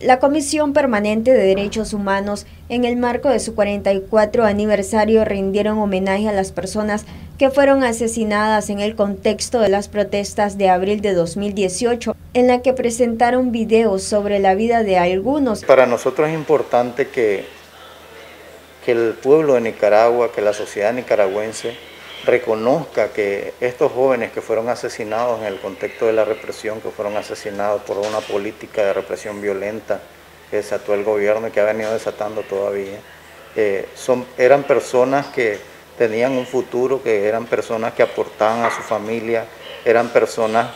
La Comisión Permanente de Derechos Humanos, en el marco de su 44 aniversario, rindieron homenaje a las personas que fueron asesinadas en el contexto de las protestas de abril de 2018, en la que presentaron videos sobre la vida de algunos. Para nosotros es importante que, que el pueblo de Nicaragua, que la sociedad nicaragüense, reconozca que estos jóvenes que fueron asesinados en el contexto de la represión, que fueron asesinados por una política de represión violenta que desató el gobierno y que ha venido desatando todavía, eh, son, eran personas que tenían un futuro, que eran personas que aportaban a su familia, eran personas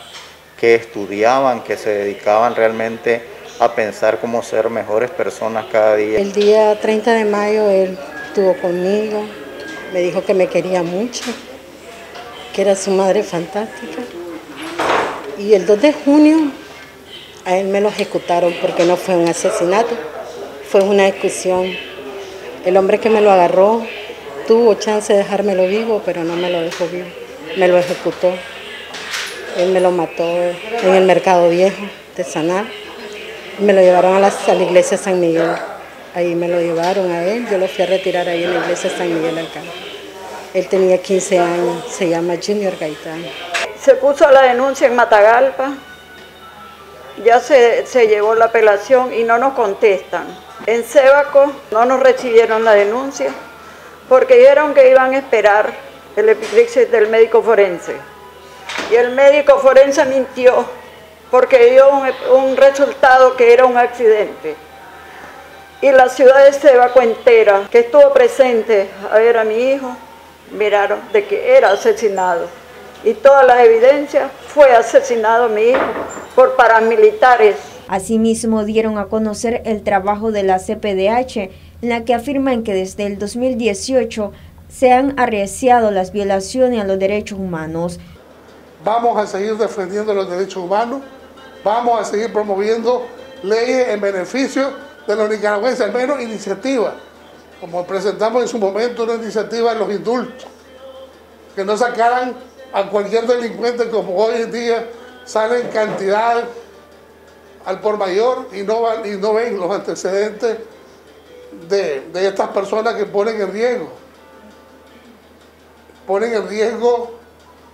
que estudiaban, que se dedicaban realmente a pensar cómo ser mejores personas cada día. El día 30 de mayo él estuvo conmigo, me dijo que me quería mucho, que era su madre fantástica. Y el 2 de junio a él me lo ejecutaron porque no fue un asesinato, fue una ejecución. El hombre que me lo agarró tuvo chance de dejármelo vivo, pero no me lo dejó vivo, me lo ejecutó. Él me lo mató en el mercado viejo de Sanar. Me lo llevaron a la, a la iglesia San Miguel. Ahí me lo llevaron a él, yo lo fui a retirar ahí en la iglesia San Miguel Alcántara. Él tenía 15 años, se llama Junior Gaitán. Se puso la denuncia en Matagalpa, ya se, se llevó la apelación y no nos contestan. En Sébaco no nos recibieron la denuncia porque dijeron que iban a esperar el epidixis del médico forense. Y el médico forense mintió porque dio un, un resultado que era un accidente y la ciudad de Sebaco entera, que estuvo presente a ver a mi hijo, miraron de que era asesinado. Y todas las evidencias fue asesinado mi hijo por paramilitares. Asimismo dieron a conocer el trabajo de la CPDH, en la que afirman que desde el 2018 se han arreciado las violaciones a los derechos humanos. Vamos a seguir defendiendo los derechos humanos, vamos a seguir promoviendo leyes en beneficio de los nicaragüenses, al menos iniciativa, como presentamos en su momento una iniciativa de los indultos, que no sacaran a cualquier delincuente como hoy en día salen cantidad al por mayor y no, y no ven los antecedentes de, de estas personas que ponen en riesgo, ponen en riesgo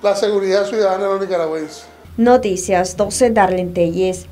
la seguridad ciudadana de los nicaragüenses. Noticias 12 Darlene Telles.